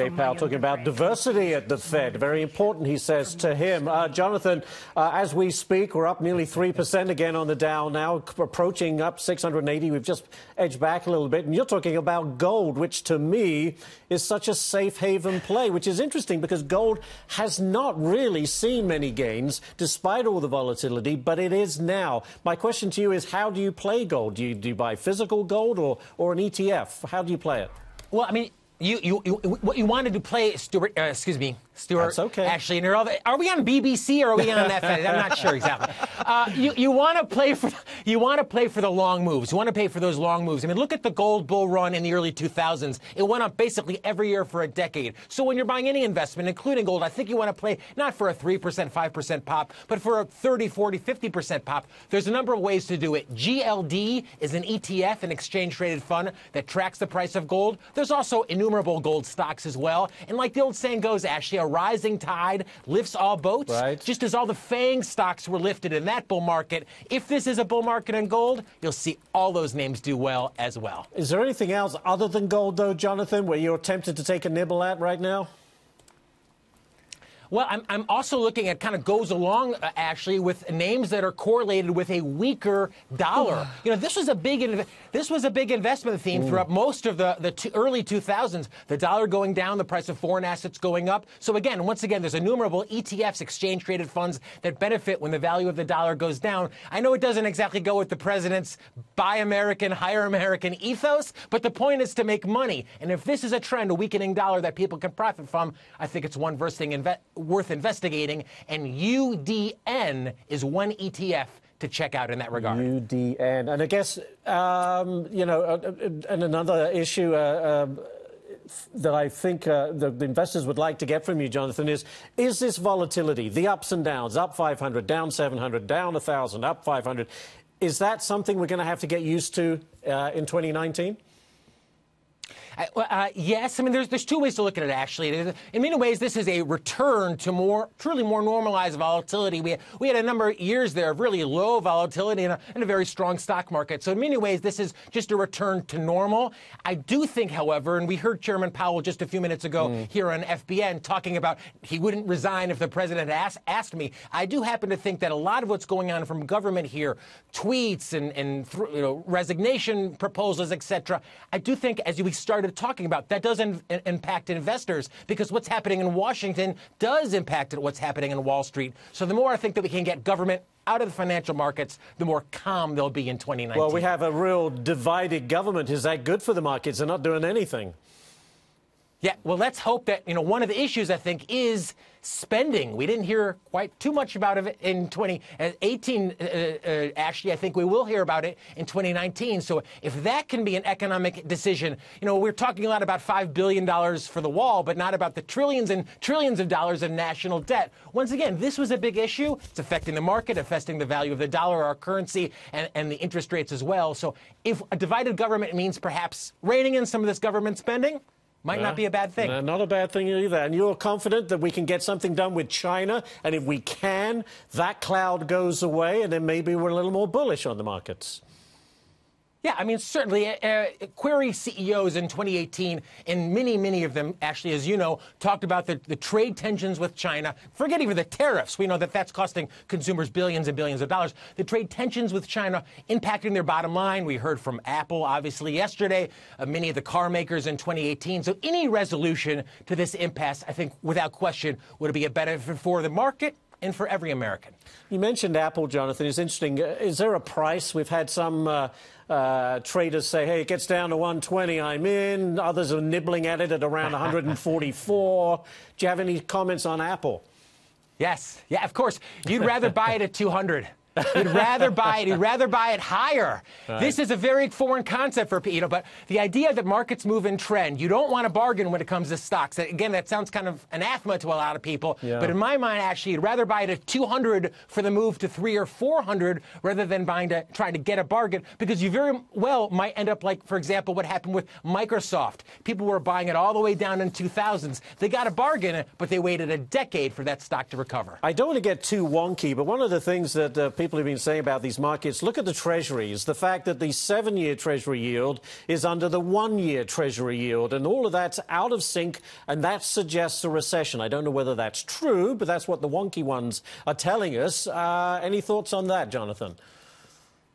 Jay Powell talking about diversity at the Fed. Very important, he says to him. Uh, Jonathan, uh, as we speak, we're up nearly 3% again on the Dow now, approaching up 680. We've just edged back a little bit. And you're talking about gold, which to me is such a safe haven play, which is interesting because gold has not really seen many gains despite all the volatility, but it is now. My question to you is how do you play gold? Do you, do you buy physical gold or, or an ETF? How do you play it? Well, I mean, you, you, you, what you wanted to play, Stuart, uh, excuse me, Stuart. That's okay. Ashley, and are, are we on BBC or are we on FX? I'm not sure exactly. Uh, you you want to play for you want to play for the long moves. You want to pay for those long moves. I mean, look at the gold bull run in the early 2000s. It went up basically every year for a decade. So when you're buying any investment, including gold, I think you want to play not for a 3%, 5% pop, but for a 30, 40, 50% pop. There's a number of ways to do it. GLD is an ETF, an exchange traded fund that tracks the price of gold. There's also innumerable gold stocks as well. And like the old saying goes, Ashley, a rising tide lifts all boats. Right. Just as all the FANG stocks were lifted in that bull market, if this is a bull market in gold, you'll see all those names do well as well. Is there anything else other than gold, though, Jonathan, where you're tempted to take a nibble at right now? Well, I'm, I'm also looking at kind of goes along, uh, actually, with names that are correlated with a weaker dollar. you know, this was a big this was a big investment theme throughout most of the, the two, early 2000s. The dollar going down, the price of foreign assets going up. So again, once again, there's innumerable ETFs, exchange traded funds that benefit when the value of the dollar goes down. I know it doesn't exactly go with the president's buy American, hire American ethos, but the point is to make money. And if this is a trend, a weakening dollar that people can profit from, I think it's one worth, thing inve- worth investigating. And UDN is one ETF to check out in that regard. UDN. And I guess, um, you know, uh, uh, and another issue uh, um, that I think uh, the, the investors would like to get from you, Jonathan, is is this volatility, the ups and downs, up 500, down 700, down 1,000, up 500, is that something we're going to have to get used to uh, in 2019? Uh, uh, yes, I mean there's there's two ways to look at it. Actually, in many ways, this is a return to more truly more normalized volatility. We we had a number of years there of really low volatility and a, and a very strong stock market. So in many ways, this is just a return to normal. I do think, however, and we heard Chairman Powell just a few minutes ago here on FBN talking about he wouldn't resign if the president asked asked me. I do happen to think that a lot of what's going on from government here, tweets and and you know resignation proposals, etc. I do think as we started talking about, that does in, impact investors because what's happening in Washington does impact what's happening in Wall Street. So the more I think that we can get government out of the financial markets, the more calm they'll be in 2019. Well, we have a real divided government. Is that good for the markets? They're not doing anything. Yeah, well, let's hope that, you know, one of the issues, I think, is spending. We didn't hear quite too much about it in 2018. Uh, uh, actually, I think we will hear about it in 2019. So if that can be an economic decision, you know, we're talking a lot about $5 billion for the wall, but not about the trillions and trillions of dollars of national debt. Once again, this was a big issue. It's affecting the market, affecting the value of the dollar, our currency, and, and the interest rates as well. So if a divided government means perhaps reining in some of this government spending, might not be a bad thing. No, not a bad thing either. And you're confident that we can get something done with China, and if we can, that cloud goes away, and then maybe we're a little more bullish on the markets. Yeah, I mean, certainly, uh, uh Query CEOs in 2018, and many, many of them, actually, as you know, talked about the, the trade tensions with China. Forget even the tariffs. We know that that's costing consumers billions and billions of dollars. The trade tensions with China impacting their bottom line. We heard from Apple, obviously, yesterday, uh, many of the car makers in 2018. So any resolution to this impasse, I think, without question, would be a benefit for the market and for every American. You mentioned Apple, Jonathan. It's interesting. Uh, is there a price? We've had some uh, uh, traders say, hey, it gets down to 120, I'm in. Others are nibbling at it at around 144. Do you have any comments on Apple? Yes. Yeah, of course. You'd rather buy it at 200. You'd rather buy it. You'd rather buy it higher. Right. This is a very foreign concept for people. But the idea that markets move in trend, you don't want to bargain when it comes to stocks. Again, that sounds kind of anathema to a lot of people. Yeah. But in my mind, actually, you'd rather buy it at 200 for the move to three or 400 rather than buying to trying to get a bargain because you very well might end up like, for example, what happened with Microsoft. People were buying it all the way down in 2000s. They got a bargain, but they waited a decade for that stock to recover. I don't want to get too wonky, but one of the things that uh, people people have been saying about these markets, look at the treasuries. The fact that the seven year treasury yield is under the one year treasury yield, and all of that's out of sync, and that suggests a recession. I don't know whether that's true, but that's what the wonky ones are telling us. Uh, any thoughts on that, Jonathan?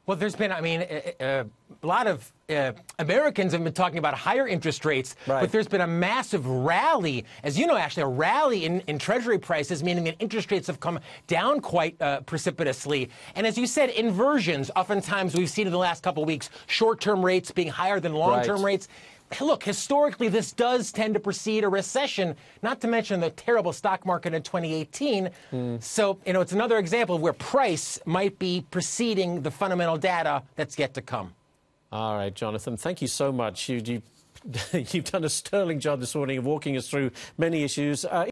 Well, there's been, I mean, a, a lot of uh, Americans have been talking about higher interest rates, right. but there's been a massive rally, as you know, Ashley, a rally in, in Treasury prices, meaning that interest rates have come down quite uh, precipitously. And as you said, inversions, oftentimes we've seen in the last couple of weeks, short term rates being higher than long term right. rates look, historically, this does tend to precede a recession, not to mention the terrible stock market in 2018. Mm. So, you know, it's another example of where price might be preceding the fundamental data that's yet to come. All right, Jonathan, thank you so much. You, you, have done a sterling job this morning of walking us through many issues. Uh,